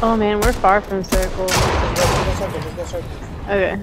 Oh man, we're far from circle. Okay.